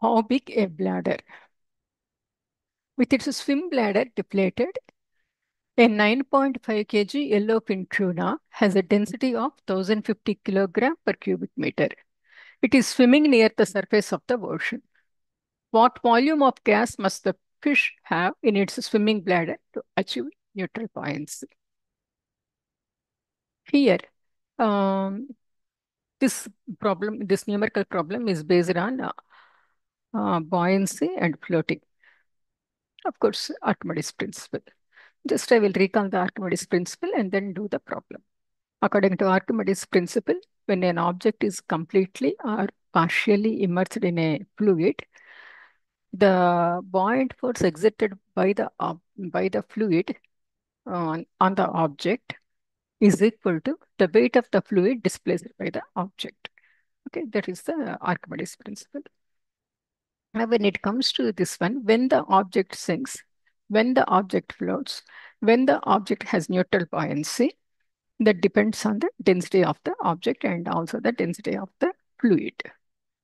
How big a bladder? With its swim bladder deflated, a 9.5 kg yellowfin tuna has a density of 1050 kg per cubic meter. It is swimming near the surface of the ocean. What volume of gas must the fish have in its swimming bladder to achieve neutral buoyancy? Here, um, this problem, this numerical problem is based on uh, buoyancy and floating. Of course, Archimedes principle. Just I will recall the Archimedes principle and then do the problem. According to Archimedes principle, when an object is completely or partially immersed in a fluid, the buoyant force exerted by the by the fluid on, on the object is equal to the weight of the fluid displaced by the object. Okay, that is the Archimedes principle. When it comes to this one, when the object sinks, when the object floats, when the object has neutral buoyancy, that depends on the density of the object and also the density of the fluid.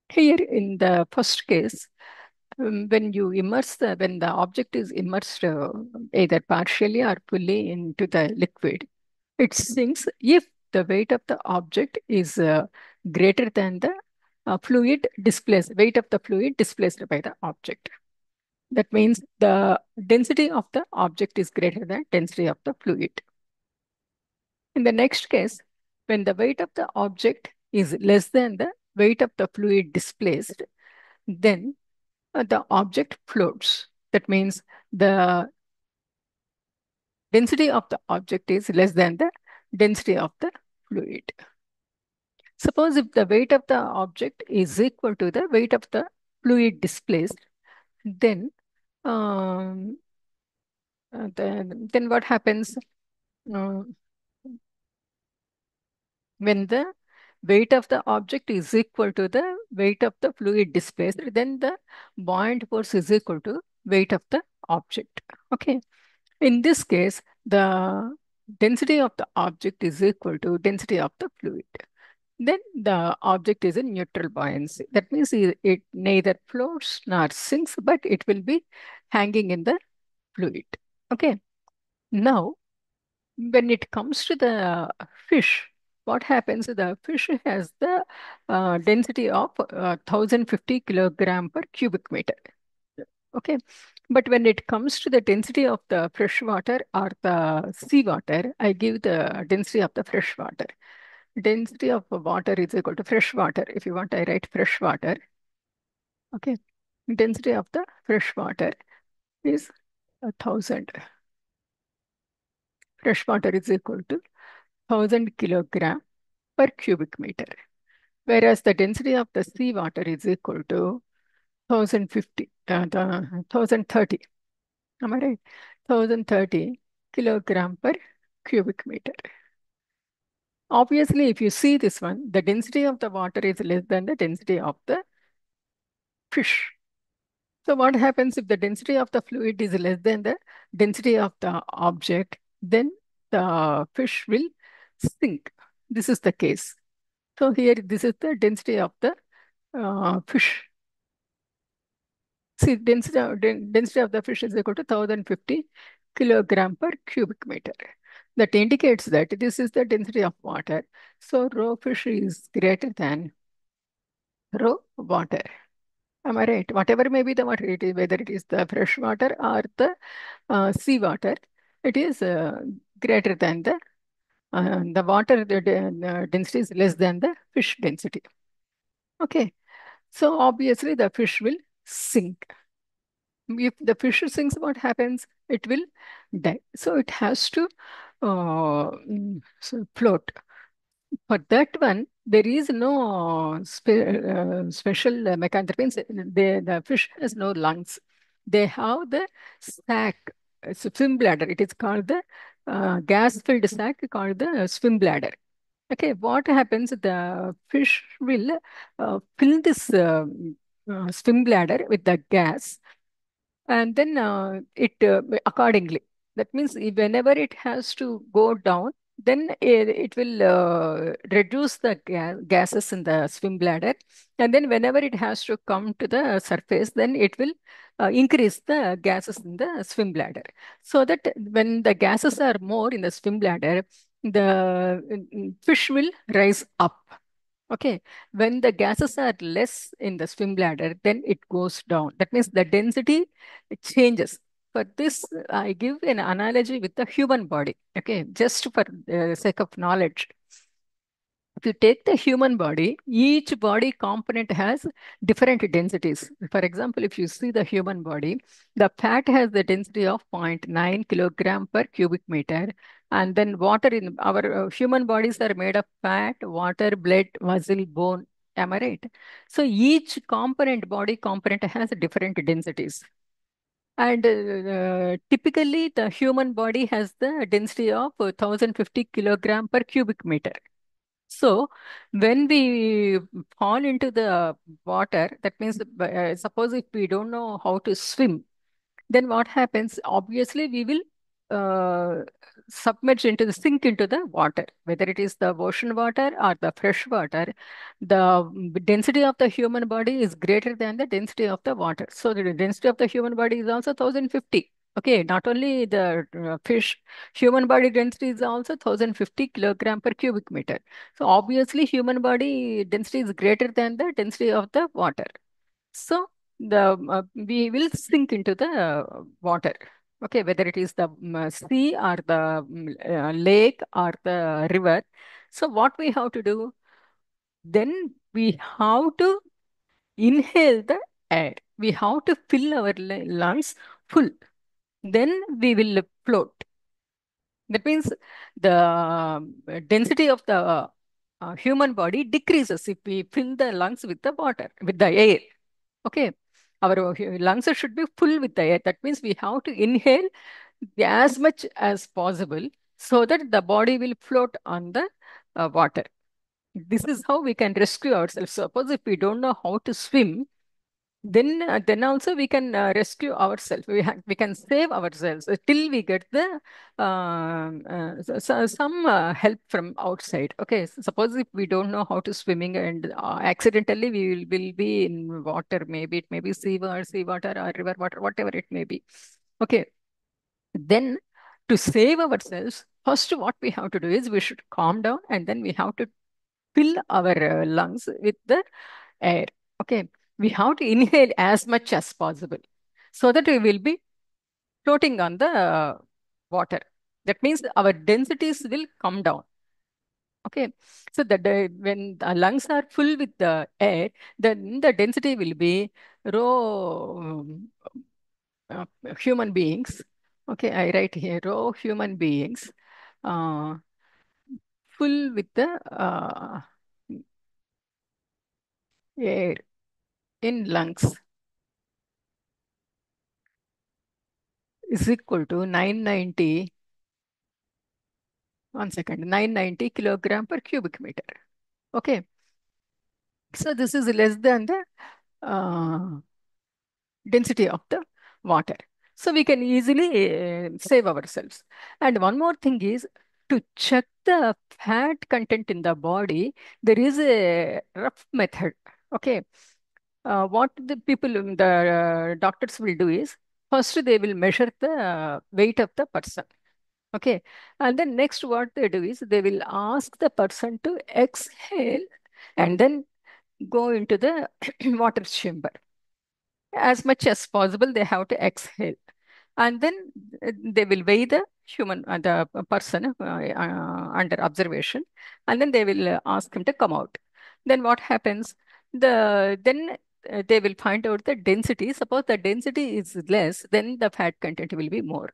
Here in the first case, um, when you immerse the, when the object is immersed uh, either partially or fully into the liquid, it sinks if the weight of the object is uh, greater than the uh, fluid displaced, weight of the fluid displaced by the object. That means the density of the object is greater than density of the fluid. In the next case, when the weight of the object is less than the weight of the fluid displaced, then uh, the object floats. That means the density of the object is less than the density of the fluid. Suppose if the weight of the object is equal to the weight of the fluid displaced, then um, uh, then, then what happens uh, when the weight of the object is equal to the weight of the fluid displaced, then the buoyant force is equal to weight of the object. Okay. In this case, the density of the object is equal to density of the fluid. Then the object is in neutral buoyancy. That means it, it neither floats nor sinks, but it will be hanging in the fluid. Okay. Now, when it comes to the fish, what happens? The fish has the uh, density of uh, 1050 kilogram per cubic meter. Okay. But when it comes to the density of the fresh water or the seawater, I give the density of the fresh water. Density of water is equal to fresh water. If you want, I write fresh water. Okay. Density of the fresh water is a thousand. Fresh water is equal to 1000 kilogram per cubic meter. Whereas the density of the sea water is equal to 1050, uh, 1030. Am I right? 1030 kilogram per cubic meter. Obviously, if you see this one, the density of the water is less than the density of the fish. So what happens if the density of the fluid is less than the density of the object, then the fish will sink. This is the case. So here, this is the density of the uh, fish. See, density density of the fish is equal to 1050 kilogram per cubic meter. That indicates that this is the density of water. So rho fish is greater than rho water. Am I right? Whatever may be the water, it is, whether it is the fresh water or the uh, sea water, it is uh, greater than the uh, the water the, the density is less than the fish density. Okay, so obviously the fish will sink. If the fish sinks, what happens? It will die. So it has to uh, so float. For that one, there is no spe uh, special uh, mechanism. The, the fish has no lungs. They have the sac, swim bladder. It is called the uh, gas-filled sac called the swim bladder. Okay, what happens? The fish will uh, fill this uh, uh, swim bladder with the gas and then uh, it uh, accordingly. That means whenever it has to go down, then it, it will uh, reduce the ga gases in the swim bladder. And then whenever it has to come to the surface then it will uh, increase the gases in the swim bladder. So that when the gases are more in the swim bladder the uh, fish will rise up. Okay? When the gases are less in the swim bladder then it goes down. That means the density changes for this, I give an analogy with the human body. Okay, just for the sake of knowledge. If you take the human body, each body component has different densities. For example, if you see the human body, the fat has the density of 0.9 kilogram per cubic meter. And then water in our uh, human bodies are made of fat, water, blood, muscle, bone. Am I right? So each component, body component has different densities. And uh, typically, the human body has the density of 1050 kilogram per cubic meter. So, when we fall into the water, that means, uh, suppose if we don't know how to swim, then what happens? Obviously, we will uh, submerge into the sink into the water, whether it is the ocean water or the fresh water. The density of the human body is greater than the density of the water. So the density of the human body is also 1050. Okay, not only the uh, fish, human body density is also 1050 kilogram per cubic meter. So obviously, human body density is greater than the density of the water. So the uh, we will sink into the water. Okay, whether it is the um, sea or the um, uh, lake or the river. So what we have to do? Then we have to inhale the air. We have to fill our lungs full. Then we will float. That means the um, density of the uh, human body decreases if we fill the lungs with the water, with the air. Okay. Our lungs should be full with the air. That means we have to inhale as much as possible so that the body will float on the uh, water. This is how we can rescue ourselves. Suppose if we don't know how to swim, then uh, then also we can uh, rescue ourselves. We, we can save ourselves. Uh, till we get the um, uh, so, some uh, help from outside. Okay suppose if we don't know how to swimming and uh, accidentally we will, will be in water. Maybe it may be sea or sea water or river water whatever it may be. Okay. Then to save ourselves first what we have to do is we should calm down and then we have to fill our lungs with the air. Okay we have to inhale as much as possible so that we will be floating on the water. That means our densities will come down. Okay, so that when the lungs are full with the air, then the density will be rho uh, human beings. Okay, I write here rho human beings uh, full with the uh, air in lungs is equal to 990, one second, 990 kilogram per cubic meter. Okay. So this is less than the uh, density of the water. So we can easily uh, save ourselves. And one more thing is to check the fat content in the body, there is a rough method. Okay. Uh, what the people, the uh, doctors will do is first they will measure the weight of the person. Okay. And then next what they do is they will ask the person to exhale and then go into the water chamber. As much as possible, they have to exhale. And then uh, they will weigh the human, uh, the person uh, uh, under observation. And then they will uh, ask him to come out. Then what happens? The Then uh, they will find out the density. Suppose the density is less, then the fat content will be more.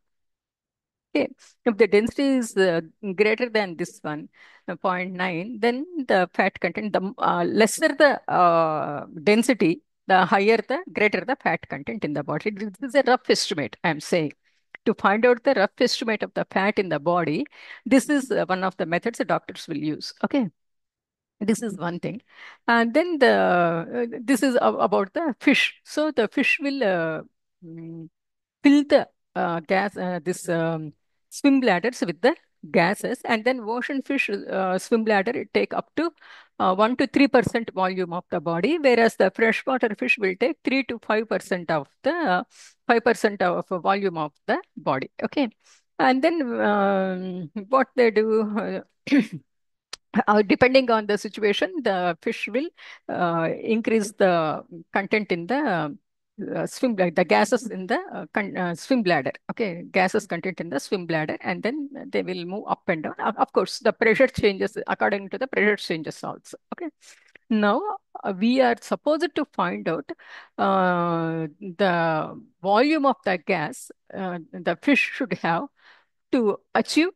Okay. If the density is uh, greater than this one, uh, 0.9, then the fat content, the uh, lesser the uh, density, the higher the greater the fat content in the body. This is a rough estimate, I'm saying. To find out the rough estimate of the fat in the body, this is uh, one of the methods the doctors will use. Okay. This is one thing. And then the uh, this is about the fish. So the fish will mm, fill the gas, this um, swim bladders with the gases, and then ocean fish uh, swim bladder take up to uh, 1 to 3% volume of the body, whereas the freshwater fish will take 3 to 5% of the 5% of volume of the body. Okay. And then um, what they do, uh, depending on the situation, the fish will uh, increase the content in the uh, swim bladder, the gases in the uh, uh, swim bladder. Okay, gases content in the swim bladder, and then they will move up and down. Of course, the pressure changes according to the pressure changes also. Okay. Now uh, we are supposed to find out the volume of the gas the fish should have to achieve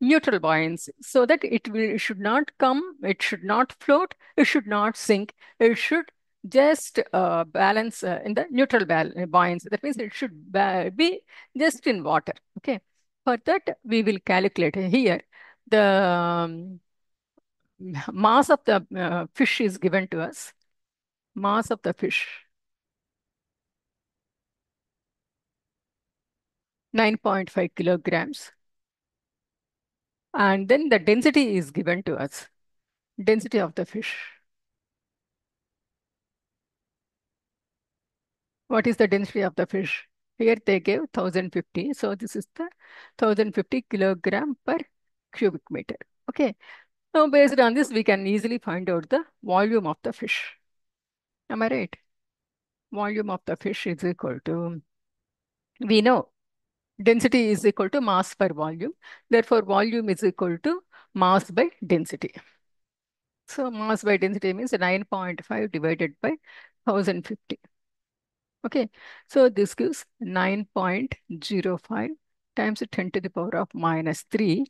neutral buoyancy so that it will it should not come, it should not float, it should not sink, it should just uh, balance uh, in the neutral buoyancy. That means it should be just in water. Okay. For that, we will calculate here the um, mass of the uh, fish is given to us. Mass of the fish. 9.5 kilograms. And then the density is given to us. Density of the fish. What is the density of the fish? Here they gave 1050. So this is the 1050 kilogram per cubic meter. Okay. Now based on this, we can easily find out the volume of the fish. Am I right? Volume of the fish is equal to, we know density is equal to mass per volume. Therefore, volume is equal to mass by density. So mass by density means 9.5 divided by 1050. Okay, so this gives 9.05 times 10 to the power of minus 3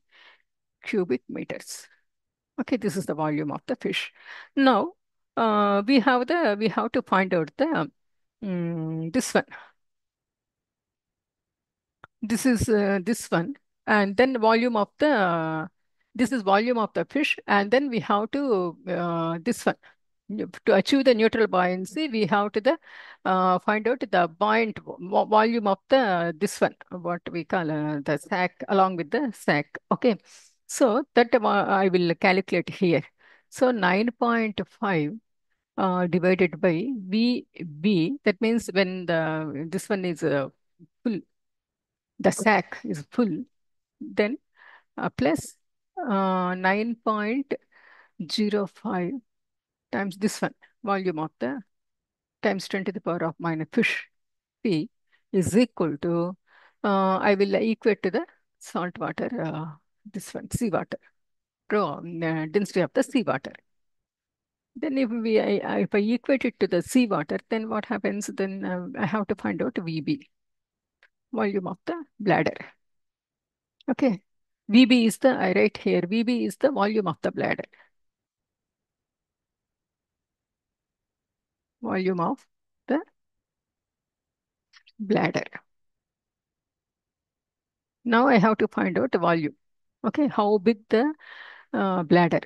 cubic meters. Okay, this is the volume of the fish. Now, uh, we have the we have to find out the um, this one. This is uh, this one, and then volume of the uh, this is volume of the fish, and then we have to uh, this one. To achieve the neutral buoyancy, we have to the uh, find out the buoyant volume of the this one, what we call uh, the sac along with the sac. Okay, so that uh, I will calculate here. So 9.5 uh, divided by VB, that means when the this one is uh, full, the sac is full, then uh, plus uh, 9.05 times this one, volume of the times 10 to the power of minus fish P is equal to, uh, I will equate to the salt water, uh, this one, seawater, uh, density of the seawater. Then if we, I, if I equate it to the seawater, then what happens? Then uh, I have to find out VB, volume of the bladder. Okay, VB is the, I write here, VB is the volume of the bladder. volume of the bladder. Now I have to find out the volume. Okay, how big the uh, bladder,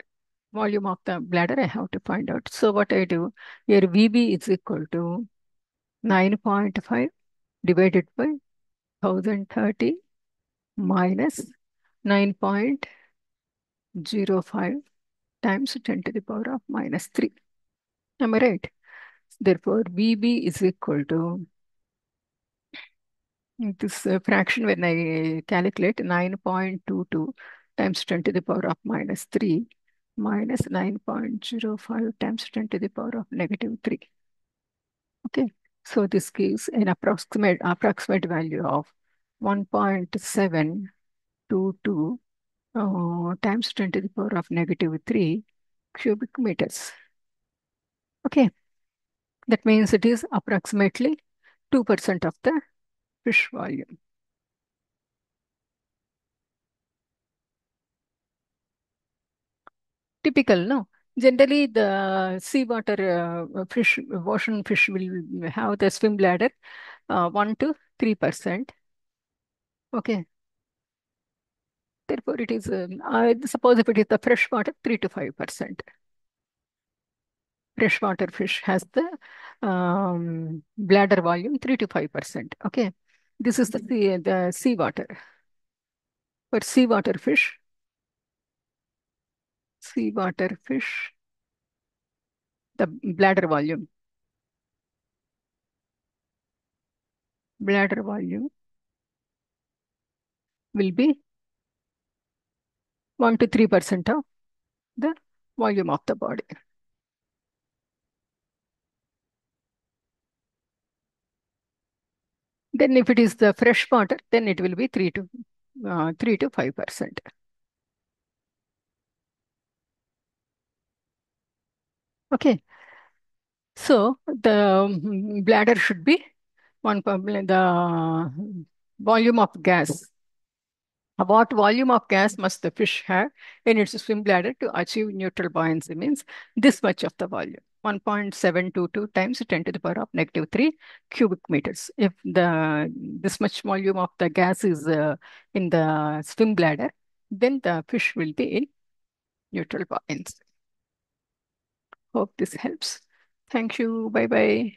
volume of the bladder I have to find out. So what I do, here VB is equal to 9.5 divided by 1030 minus 9.05 times 10 to the power of minus 3. Am I right? Therefore, VB is equal to this uh, fraction when I calculate 9.22 times 10 to the power of minus 3 minus 9.05 times 10 to the power of negative 3. Okay, so this gives an approximate approximate value of 1.722 uh, times 10 to the power of negative 3 cubic meters. Okay. That means it is approximately 2% of the fish volume. Typical, no? Generally, the seawater uh, fish, ocean fish will have the swim bladder uh, 1 to 3%. Okay. Therefore, it is, um, I suppose if it is the freshwater, 3 to 5% freshwater fish has the um, bladder volume 3 to 5%. Okay. This is the, sea, the seawater. For seawater fish, seawater fish, the bladder volume. Bladder volume will be 1 to 3% of the volume of the body. Then if it is the fresh water, then it will be 3 to uh, 3 to 5%. Okay. So the mm, bladder should be one the volume of gas. What volume of gas must the fish have in its swim bladder to achieve neutral buoyancy? Means this much of the volume. 1.722 times 10 to the power of negative 3 cubic meters. If the this much volume of the gas is uh, in the swim bladder, then the fish will be in neutral buoyancy. Hope this helps. Thank you. Bye bye.